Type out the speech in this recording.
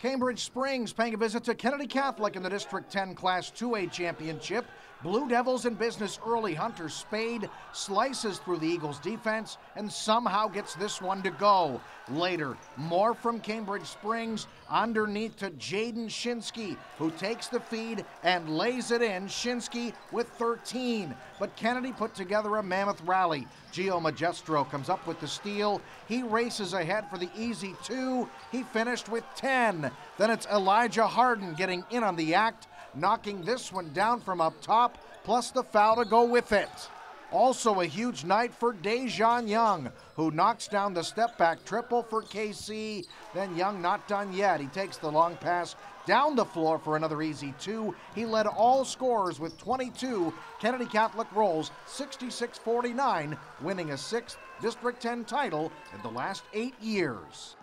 Cambridge Springs paying a visit to Kennedy Catholic in the District 10 Class 2A Championship. Blue Devils in business early. Hunter Spade slices through the Eagles defense and somehow gets this one to go. Later, more from Cambridge Springs underneath to Jaden Shinsky, who takes the feed and lays it in. Shinsky with 13. But Kennedy put together a mammoth rally. Gio Magestro comes up with the steal. He races ahead for the easy two. He finished with 10. Then it's Elijah Harden getting in on the act knocking this one down from up top, plus the foul to go with it. Also, a huge night for Dejan Young, who knocks down the step back triple for KC. Then Young not done yet. He takes the long pass down the floor for another easy two. He led all scorers with 22. Kennedy Catholic rolls 66 49, winning a sixth District 10 title in the last eight years.